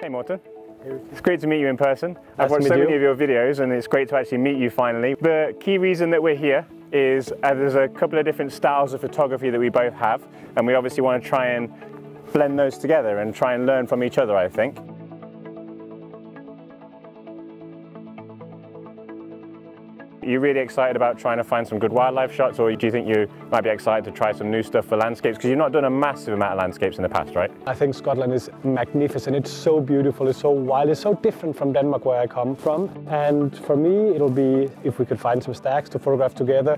Hey Morten. It's great to meet you in person. Nice I've watched so many you. of your videos and it's great to actually meet you finally. The key reason that we're here is uh, there's a couple of different styles of photography that we both have and we obviously want to try and blend those together and try and learn from each other I think. Are you really excited about trying to find some good wildlife shots or do you think you might be excited to try some new stuff for landscapes? Because you've not done a massive amount of landscapes in the past, right? I think Scotland is magnificent. It's so beautiful, it's so wild, it's so different from Denmark where I come from. And for me, it'll be if we could find some stacks to photograph together.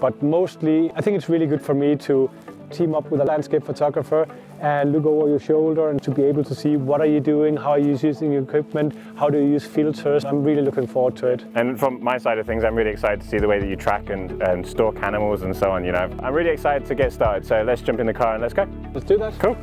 But mostly, I think it's really good for me to team up with a landscape photographer and look over your shoulder and to be able to see what are you doing, how are you using your equipment, how do you use filters. I'm really looking forward to it. And from my side of things, I'm really excited to see the way that you track and, and stalk animals and so on, you know. I'm really excited to get started, so let's jump in the car and let's go. Let's do that. Cool.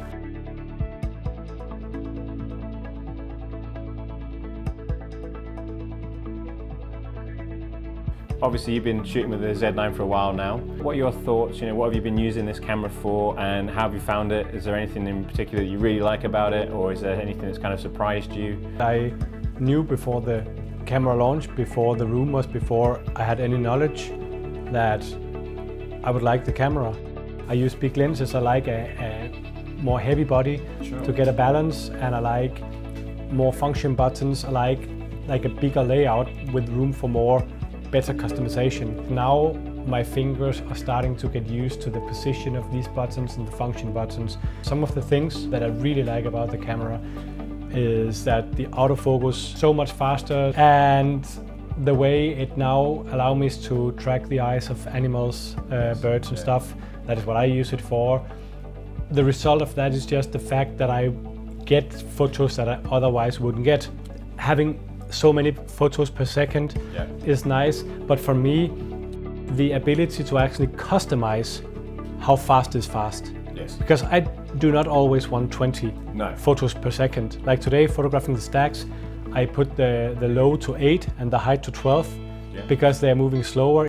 Obviously, you've been shooting with the Z9 for a while now. What are your thoughts? You know, what have you been using this camera for, and how have you found it? Is there anything in particular that you really like about it, or is there anything that's kind of surprised you? I knew before the camera launch, before the rumors, before I had any knowledge that I would like the camera. I use big lenses, I like a, a more heavy body to get a balance and I like more function buttons, I like like a bigger layout with room for more better customization. Now my fingers are starting to get used to the position of these buttons and the function buttons. Some of the things that I really like about the camera is that the autofocus so much faster and the way it now allows me to track the eyes of animals, uh, birds and stuff. That is what I use it for. The result of that is just the fact that I get photos that I otherwise wouldn't get. Having so many photos per second Yeah. is nice, but for me, the ability to actually customize how fast is fast. Yes. Because I do not always want 20 No. photos per second. Like today, photographing the stacks, I put the, the low to 8 and the height to 12 Yeah. because they are moving slower.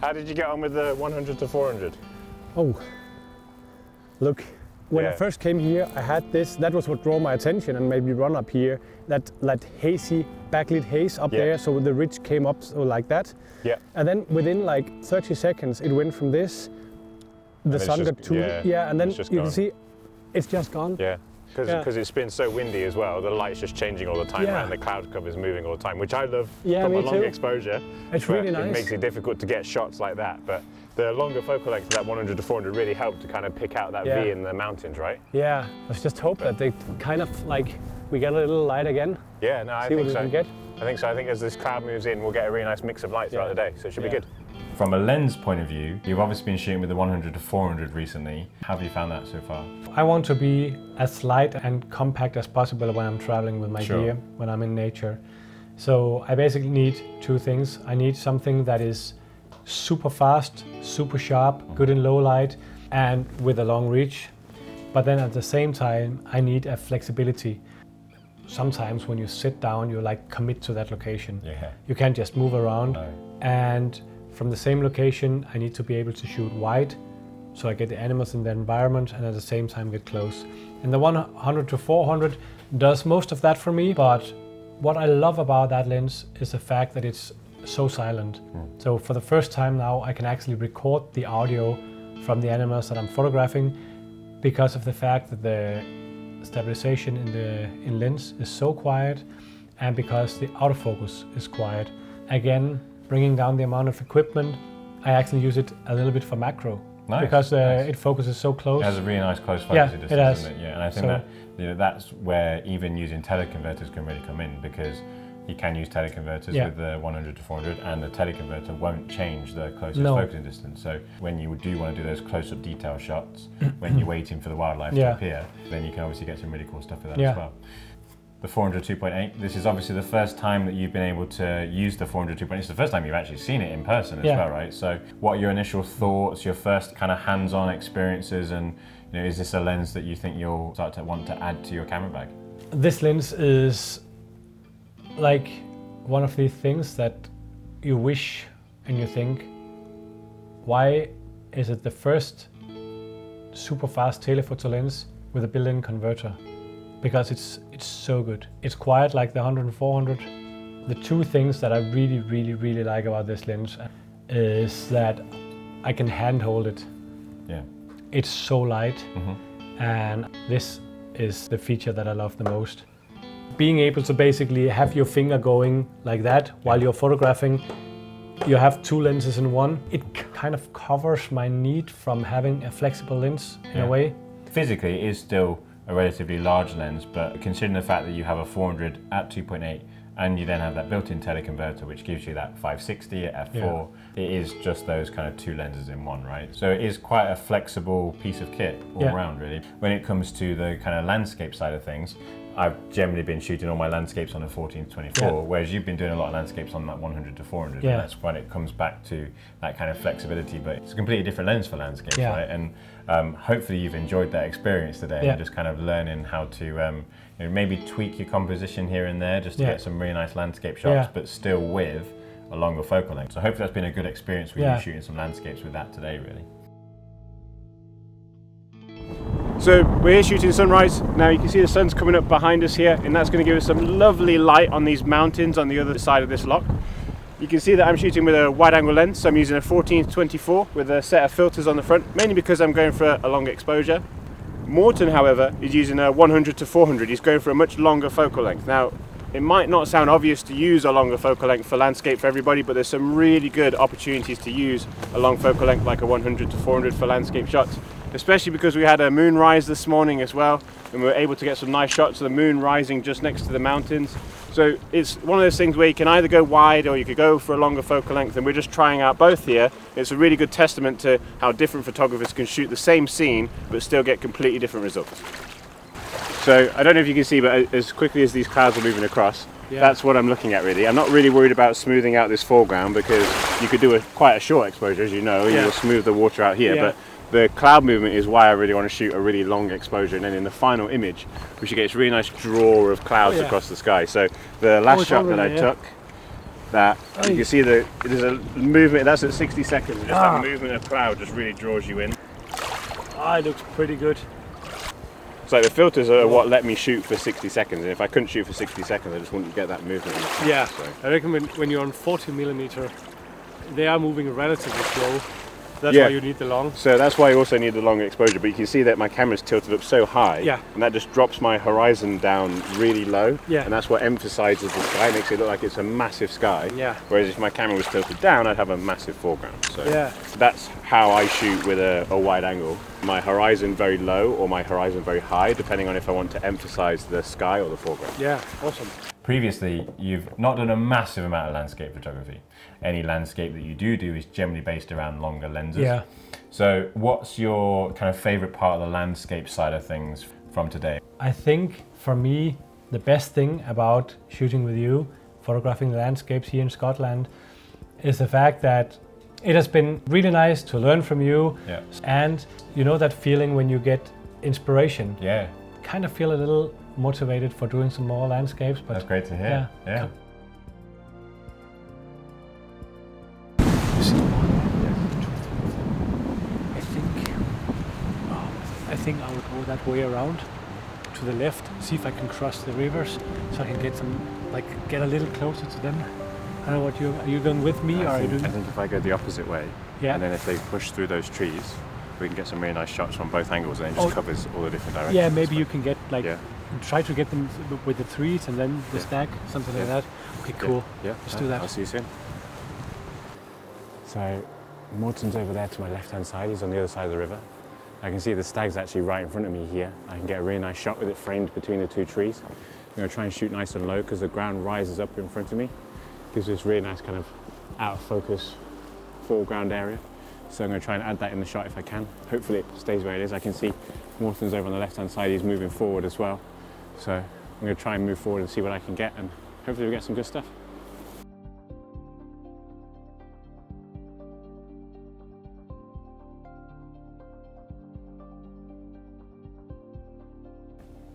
How did you get on with the 100 to 400? Oh, look. When I first came here, I had this. That was what drew my attention and made me run up here. That that hazy backlit haze up Yeah. there, so the ridge came up so like that. Yeah. And then within like 30 seconds, it went from this. The sun just- got too yeah, yeah, and then you gone. can see, it's just gone. Yeah. Because Yeah. it's been so windy as well, the light's just changing all the time, Yeah. right? And the cloud cover's moving all the time, which I love Yeah, from a long too. exposure. It's but really It makes it difficult to get shots like that. But the longer focal length, that 100 to 400, really helped to kind of pick out that Yeah. V in the mountains, right? Yeah, let's just hope that they kind of like we get a little light again. Yeah, no, I think so. I think so. I think as this cloud moves in, we'll get a really nice mix of light throughout the day, so it should be good. From a lens point of view, you've obviously been shooting with the 100 to 400 recently. How have you found that so far? I want to be as light and compact as possible when I'm traveling with my Sure. gear, when I'm in nature. So I basically need two things. I need something that is super fast, super sharp, good in low light, and with a long reach. But then at the same time, I need a flexibility. Sometimes when you sit down, you like commit to that location. Yeah. You can't just move around. No. And from the same location, I need to be able to shoot wide, so I get the animals in the environment and at the same time get close. And the 100 to 400 does most of that for me, but what I love about that lens is the fact that it's so silent. Hmm. So for the first time now, I can actually record the audio from the animals that I'm photographing because of the fact that the stabilization in the in lens is so quiet and because the autofocus is quiet. Again, bringing down the amount of equipment, I actually use it a little bit for macro Nice, because uh, nice. it focuses so close. It has a really nice close focus Yeah, distance, it has. it? Yeah, and I think So- that you know, that's where even using teleconverters can really come in because you can use teleconverters Yeah. with the 100 to 400 and the teleconverter won't change the closest No. focusing distance. So when you do want to do those close-up detail shots, when you're waiting for the wildlife to appear, then you can obviously get some really cool stuff with that Yeah. as well. The 400 2.8, this is obviously the first time that you've been able to use the 400 2.8. It's the first time you've actually seen it in person as Yeah. well, right? So what are your initial thoughts, your first kind of hands-on experiences and you know, is this a lens that you think you'll start to want to add to your camera bag? This lens is like one of the things that you wish and you think, why is it the first super fast telephoto lens with a built-in converter? Because it's it's so good. It's quiet like the 100 and 400. The two things that I really, really, really like about this lens is that I can handhold it. Yeah. It's so light, Mhm. and this is the feature that I love the most. Being able to basically have your finger going like that while you're photographing, you have two lenses in one. It kind of covers my need from having a flexible lens in Yeah. a way. Physically, is still a relatively large lens, but considering the fact that you have a 400 at 2.8 and you then have that built-in teleconverter which gives you that 560 at f4, it is just those kind of two lenses in one, right? So it is quite a flexible piece of kit all Yeah. around, really. When it comes to the kind of landscape side of things, I've generally been shooting all my landscapes on a 14 to 24, Yeah. whereas you've been doing a lot of landscapes on that 100 to 400. Yeah. And that's when it comes back to that kind of flexibility, but it's a completely different lens for landscapes, Yeah. right? And um, hopefully you've enjoyed that experience today Yeah. and just kind of learning how to um, you know, maybe tweak your composition here and there just to get some really nice landscape shots, but still with a longer focal length. So hopefully that's been a good experience for you shooting some landscapes with that today, really. So we're here shooting sunrise. Now you can see the sun's coming up behind us here and that's going to give us some lovely light on these mountains on the other side of this loch. You can see that I'm shooting with a wide angle lens, so I'm using a 14 to 24 with a set of filters on the front, mainly because I'm going for a long exposure. Morten, however, is using a 100 to 400. He's going for a much longer focal length. Now, it might not sound obvious to use a longer focal length for landscape for everybody, but there's some really good opportunities to use a long focal length like a 100 to 400 for landscape shots, especially because we had a moonrise this morning as well, and we were able to get some nice shots of the moon rising just next to the mountains. So it's one of those things where you can either go wide or you could go for a longer focal length, and we're just trying out both here. It's a really good testament to how different photographers can shoot the same scene but still get completely different results. So I don't know if you can see, but as quickly as these clouds are moving across, Yeah. that's what I'm looking at really. I'm not really worried about smoothing out this foreground because you could do a quite a short exposure, as you know, and Yeah. you'll smooth the water out here. Yeah. But the cloud movement is why I really want to shoot a really long exposure, and then in the final image, we should get this really nice draw of clouds Oh, yeah. across the sky. So the last it's shot that I yeah. took, that you can see the there's a movement. That's at 60 seconds. Just Ah. that movement of cloud just really draws you in. Ah, it looks pretty good. It's like the filters are what let me shoot for 60 seconds, and if I couldn't shoot for 60 seconds, I just wouldn't get that movement. in the shot, Yeah, so. I reckon when, when you're on 40 millimeter, they are moving relatively slow. That's Yeah. why you need the long. So that's why I also need the longer exposure, but you can see that my camera's tilted up so high, Yeah. and that just drops my horizon down really low, Yeah. and that's what emphasizes the sky, makes it look like it's a massive sky, Yeah. whereas if my camera was tilted down, I'd have a massive foreground. So Yeah. that's how I shoot with a, a wide angle. My horizon very low or my horizon very high, depending on if I want to emphasize the sky or the foreground. Yeah, awesome. Previously, you've not done a massive amount of landscape photography. Any landscape that you do do is generally based around longer lenses. Yeah. So, what's your kind of favorite part of the landscape side of things from today? I think for me, the best thing about shooting with you, photographing the landscapes here in Scotland, is the fact that it has been really nice to learn from you. Yeah. And you know that feeling when you get inspiration, Yeah, kind of feel a little motivated for doing some more landscapes. But that's great to hear. Yeah. yeah. I think oh, I think I will go that way around to the left, see if I can cross the rivers so I can get some like get a little closer to them. I don't know what you are you going with me or I are you think, I think if I go the opposite way, Yeah. and then if they push through those trees, we can get some really nice shots from both angles, and it just Oh. covers all the different directions. Yeah, maybe you can get like Yeah. Try to get them with the trees and then the Yeah. stack, something like that. Okay, cool. Yeah, Let's do that. I'll see you soon. So, Morten's over there to my left-hand side. He's on the other side of the river. I can see the stag's actually right in front of me here. I can get a really nice shot with it framed between the two trees. I'm going to try and shoot nice and low because the ground rises up in front of me. Gives this really nice kind of out of focus foreground area. So I'm going to try and add that in the shot if I can. Hopefully it stays where it is. I can see Morten's over on the left-hand side. He's moving forward as well. So I'm going to try and move forward and see what I can get and hopefully we get some good stuff.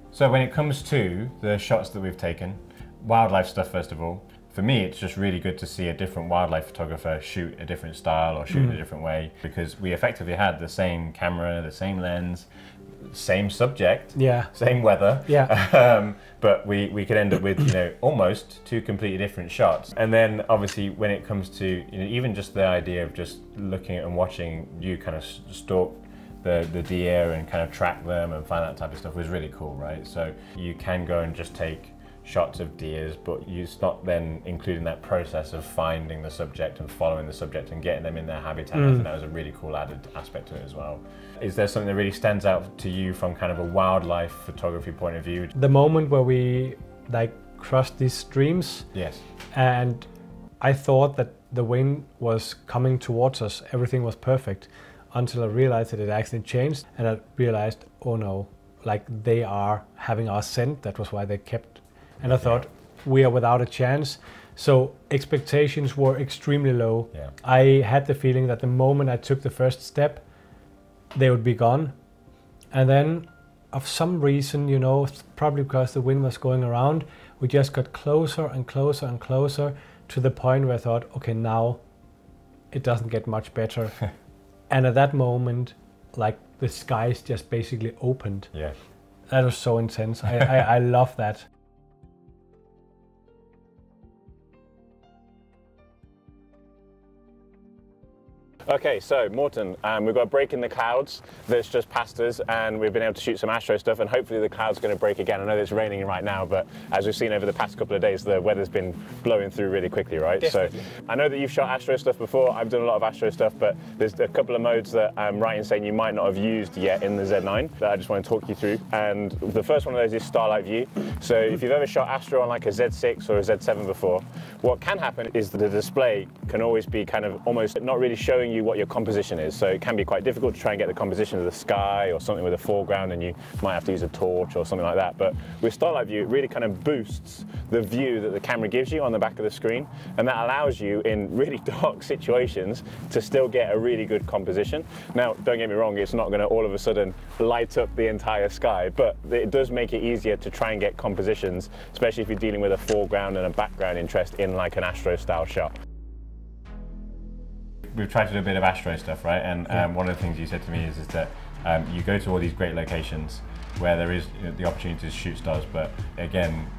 So when it comes to the shots that we've taken, wildlife stuff first of all, for me, it's just really good to see a different wildlife photographer shoot a different style or shoot mm. in a different way because we effectively had the same camera, the same lens, same subject, yeah, same weather, yeah. Um, but we, we could end up with you know almost two completely different shots. And then obviously when it comes to you know even just the idea of just looking and watching you kind of stalk the, the deer and kind of track them and find that type of stuff was really cool, right? So you can go and just take shots of deers, but you not then including that process of finding the subject and following the subject and getting them in their habitat. Mm. I think that was a really cool added aspect to it as well. Is there something that really stands out to you from kind of a wildlife photography point of view? The moment where we like crossed these streams. Yes. And I thought that the wind was coming towards us. Everything was perfect until I realized that it actually changed and I realized, oh no, like they are having our scent. That was why they kept and I thought we are without a chance. So expectations were extremely low. Yeah. I had the feeling that the moment I took the first step, they would be gone. And then, of some reason, you know, probably because the wind was going around, we just got closer and closer and closer to the point where I thought, okay, now it doesn't get much better. and at that moment, like the skies just basically opened. Yeah. That was so intense. I, I, I love that. Okay, so Morten, um, we've got a break in the clouds that's just past us, and we've been able to shoot some astro stuff, and hopefully the cloud's are going to break again. I know it's raining right now, but as we've seen over the past couple of days, the weather's been blowing through really quickly, right? Definitely. So I know that you've shot astro stuff before. I've done a lot of astro stuff, but there's a couple of modes that I'm right in saying you might not have used yet in the Z9 that I just want to talk you through. And the first one of those is starlight view. So if you've ever shot astro on like a Z6 or a Z7 before, what can happen is that the display can always be kind of almost not really showing you what your composition is. So it can be quite difficult to try and get the composition of the sky or something with a foreground and you might have to use a torch or something like that. But with Starlight View, it really kind of boosts the view that the camera gives you on the back of the screen. And that allows you in really dark situations to still get a really good composition. Now, don't get me wrong, it's not gonna all of a sudden light up the entire sky, but it does make it easier to try and get compositions, especially if you're dealing with a foreground and a background interest in like an astro style shot we've tried to do a bit of astro stuff, right? And um, one of the things you said to me is, is that um, you go to all these great locations where there is you know, the opportunity to shoot stars, but again,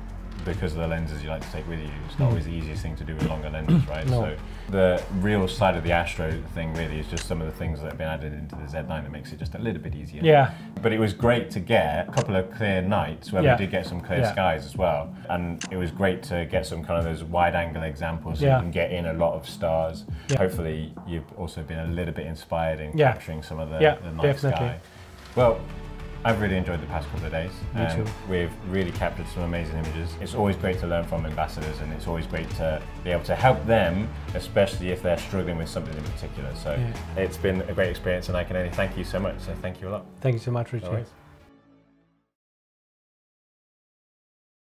because of the lenses you like to take with you, it's not mm. always the easiest thing to do with longer lenses, right? No. So the real side of the Astro thing really is just some of the things that have been added into the Z9 that makes it just a little bit easier. Yeah. But it was great to get a couple of clear nights where yeah. we did get some clear yeah. skies as well. And it was great to get some kind of those wide angle examples so yeah. you can get in a lot of stars. Hopefully you've also been a little bit inspired in capturing some of the, the night definitely. sky. Well, I've really enjoyed the past couple of days. Me and too. We've really captured some amazing images. It's always great to learn from ambassadors and it's always great to be able to help them, especially if they're struggling with something in particular. So yeah. it's been a great experience and I can only thank you so much. So thank you a lot. Thank you so much, Ricci.